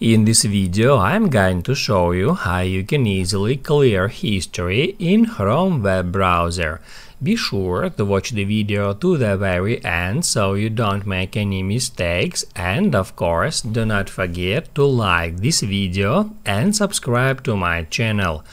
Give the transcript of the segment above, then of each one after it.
In this video I'm going to show you how you can easily clear history in Chrome web browser. Be sure to watch the video to the very end so you don't make any mistakes and of course do not forget to like this video and subscribe to my channel.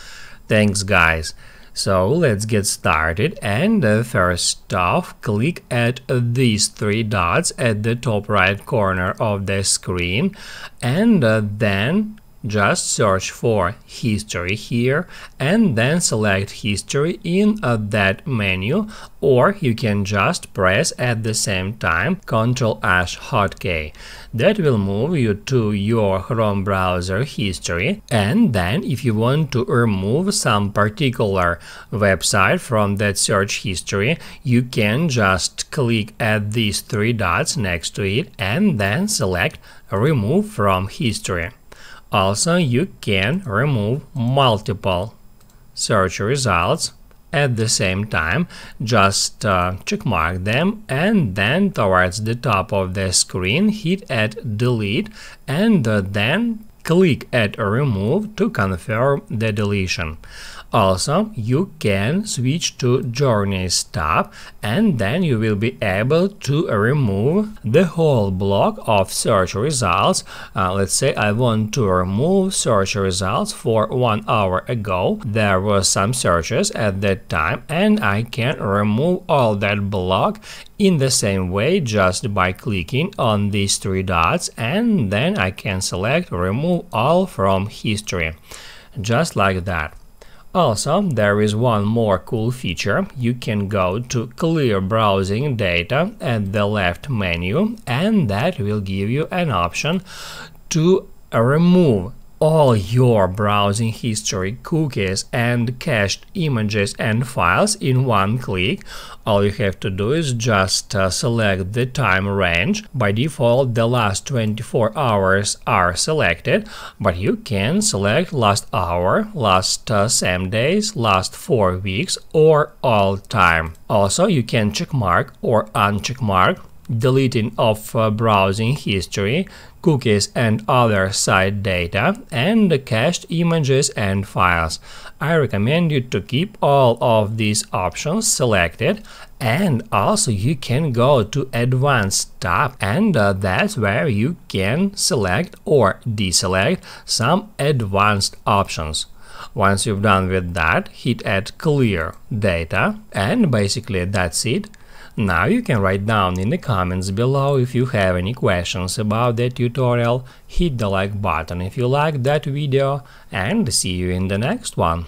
Thanks guys! So let's get started. And first off click at these three dots at the top right corner of the screen. And uh, then just search for history here and then select history in uh, that menu or you can just press at the same time Ctrl H hotkey. That will move you to your Chrome browser history and then if you want to remove some particular website from that search history you can just click at these three dots next to it and then select remove from history. Also, you can remove multiple search results at the same time, just uh, checkmark them and then towards the top of the screen hit at delete and uh, then click at remove to confirm the deletion. Also, you can switch to Journeys tab and then you will be able to remove the whole block of search results. Uh, let's say I want to remove search results for one hour ago. There were some searches at that time and I can remove all that block in the same way just by clicking on these three dots and then I can select remove all from history. Just like that. Also, there is one more cool feature. You can go to Clear Browsing Data at the left menu and that will give you an option to remove all your browsing history, cookies and cached images and files in one click. All you have to do is just uh, select the time range. By default, the last 24 hours are selected, but you can select last hour, last uh, 7 days, last 4 weeks or all time. Also, you can checkmark or uncheckmark deleting of uh, browsing history, cookies and other site data, and cached images and files. I recommend you to keep all of these options selected and also you can go to advanced tab and uh, that's where you can select or deselect some advanced options. Once you've done with that, hit add clear data and basically that's it. Now you can write down in the comments below if you have any questions about that tutorial, hit the like button if you liked that video and see you in the next one.